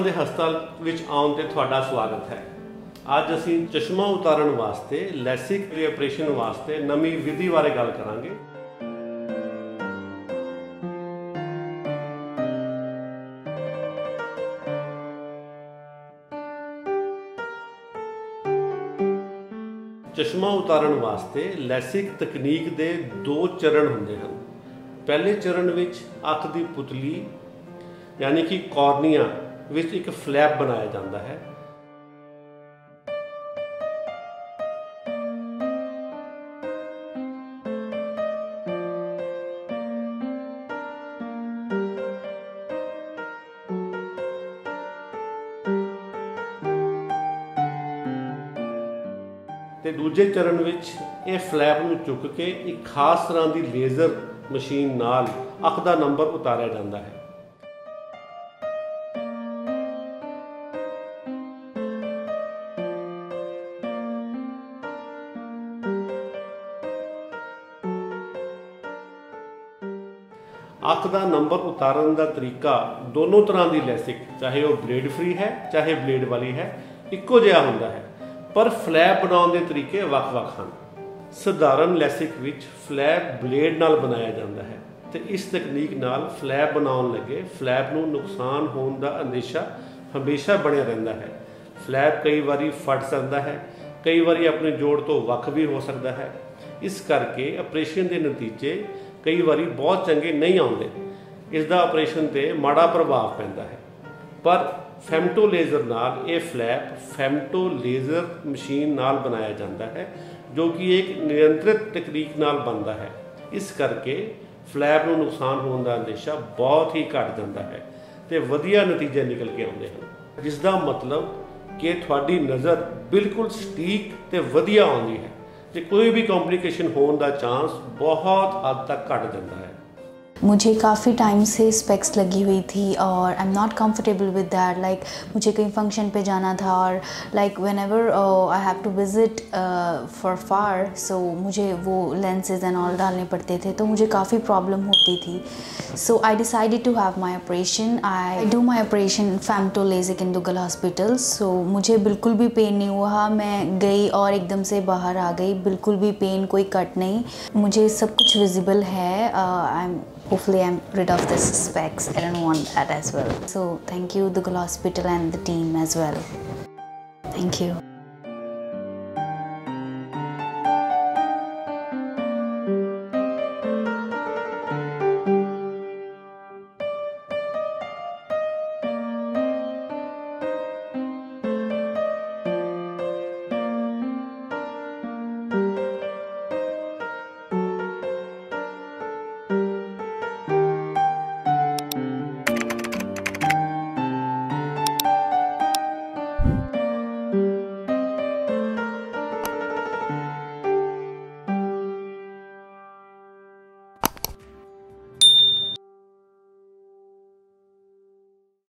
ਦੇ ਹਸਪਤਾਲ ਵਿੱਚ ਆਉਣ ਤੇ ਤੁਹਾਡਾ ਸਵਾਗਤ ਹੈ। ਅੱਜ ਅਸੀਂ ਚਸ਼ਮਾ ਉਤਾਰਨ ਵਾਸਤੇ, ਲੈਸਿਕ ਦੇ ਆਪਰੇਸ਼ਨ ਵਾਸਤੇ ਨਵੀਂ ਵਿਧੀ ਬਾਰੇ ਗੱਲ ਕਰਾਂਗੇ। ਚਸ਼ਮਾ ਉਤਾਰਨ ਵਾਸਤੇ ਲੈਸਿਕ ਤਕਨੀਕ ਦੇ ਦੋ ਚਰਨ ਹੁੰਦੇ ਹਨ। ਪਹਿਲੇ ਚਰਨ ਵਿੱਚ ਅੱਖ ਦੀ ਪੁਤਲੀ, ਯਾਨੀ ਕਿ ਕਾਰਨੀਆ ਵਿੱਚ ਇੱਕ ਫਲੈਪ ਬਣਾਇਆ ਜਾਂਦਾ ਹੈ। ਤੇ ਦੂਜੇ ਚਰਨ ਵਿੱਚ ਇਹ ਫਲੈਪ ਨੂੰ ਚੁੱਕ ਕੇ ਇੱਕ ਖਾਸ ਤਰ੍ਹਾਂ ਦੀ ਲੇਜ਼ਰ ਮਸ਼ੀਨ ਨਾਲ ਅੱਖ ਦਾ ਨੰਬਰ ਉਤਾਰਿਆ ਜਾਂਦਾ ਹੈ। ਅੱਖ ਦਾ ਨੰਬਰ ਉਤਾਰਨ ਦਾ ਤਰੀਕਾ ਦੋਨੋਂ ਤਰ੍ਹਾਂ ਦੀ ਲੈਸਿਕ, ਚਾਹੇ ਉਹ ਬਲੇਡ ਫ੍ਰੀ ਹੈ, ਚਾਹੇ ਬਲੇਡ ਵਾਲੀ ਹੈ, ਇੱਕੋ ਜਿਹਾ ਹੁੰਦਾ ਹੈ। ਪਰ ਫਲੈਪ ਬਣਾਉਣ ਦੇ ਤਰੀਕੇ ਵੱਖ-ਵੱਖ ਹਨ। ਸਧਾਰਨ ਲੈਸਿਕ ਵਿੱਚ ਫਲੈਪ ਬਲੇਡ ਨਾਲ ਬਣਾਇਆ ਜਾਂਦਾ ਹੈ ਤੇ ਇਸ ਤਕਨੀਕ ਨਾਲ ਫਲੈਪ ਬਣਾਉਣ ਲੱਗੇ ਫਲੈਪ ਨੂੰ ਨੁਕਸਾਨ ਹੋਣ ਦਾ ਅੰਦੇਸ਼ਾ ਹਮੇਸ਼ਾ ਬਣਿਆ ਰਹਿੰਦਾ ਹੈ। ਫਲੈਪ ਕਈ ਵਾਰੀ ਫਟ ਸਕਦਾ ਹੈ, ਕਈ ਵਾਰੀ ਆਪਣੇ ਜੋੜ ਤੋਂ ਵੱਖ ਵੀ ਹੋ ਸਕਦਾ ਹੈ। ਇਸ ਕਰਕੇ ਆਪਰੇਸ਼ਨ ਦੇ ਨਤੀਜੇ ਕਈ ਵਾਰੀ ਬਹੁਤ ਚੰਗੇ ਨਹੀਂ ਆਉਂਦੇ। ਇਸ ਦਾ ਆਪਰੇਸ਼ਨ ਤੇ ਮਾੜਾ ਪ੍ਰਭਾਵ ਪੈਂਦਾ ਹੈ। ਪਰ ਫੈਮਟੋ ਲੇਜ਼ਰ ਨਾਲ ਇਹ ਫਲੈਪ ਫੈਮਟੋ ਲੇਜ਼ਰ ਮਸ਼ੀਨ ਨਾਲ ਬਣਾਇਆ ਜਾਂਦਾ ਹੈ, ਜੋ ਕਿ ਇੱਕ ਨਿਯੰਤਰਿਤ ਤਕਨੀਕ ਨਾਲ ਬਣਦਾ ਹੈ। ਇਸ ਕਰਕੇ ਫਲੈਪ ਨੂੰ ਨੁਕਸਾਨ ਹੋਣ ਦਾ ਅੰਦੇਸ਼ਾ ਬਹੁਤ ਹੀ ਘਟ ਜਾਂਦਾ ਹੈ ਤੇ ਵਧੀਆ ਨਤੀਜੇ ਨਿਕਲ ਕੇ ਆਉਂਦੇ ਹਨ। ਜਿਸ ਦਾ ਮਤਲਬ ਕਿ ਤੁਹਾਡੀ ਨਜ਼ਰ ਬਿਲਕੁਲ ਸਟੀਕ ਤੇ ਵਧੀਆ ਆਉਂਦੀ ਹੈ। ਤੇ ਕੋਈ ਵੀ ਕੰਪਲਿਕੇਸ਼ਨ ਹੋਣ ਦਾ ਚਾਂਸ ਬਹੁਤ ਹੱਦ ਤੱਕ ਘਟ ਜਾਂਦਾ ਹੈ। मुझे काफ़ी टाइम से स्पेक्स लगी हुई थी और I am not comfortable with that like मुझे कहीं फ़ंक्शन पे जाना था और like whenever I have to visit for far so मुझे वो लेंसेज एंड ऑल डालने पड़ते थे तो मुझे काफ़ी प्रॉब्लम होती थी. So I decided to have my operation I do my operation femto LASIK in Duggal hospital so मुझे बिल्कुल भी पेन नहीं हुआ। मैं गई और एकदम से बाहर आ गई। बिल्कुल भी पेन कोई कट नहीं। मुझे सब कुछ विजिबल है। I am hopefully I'm rid of this specs. I don't want that as well. So thank you, the Hospital and the team as well. Thank you.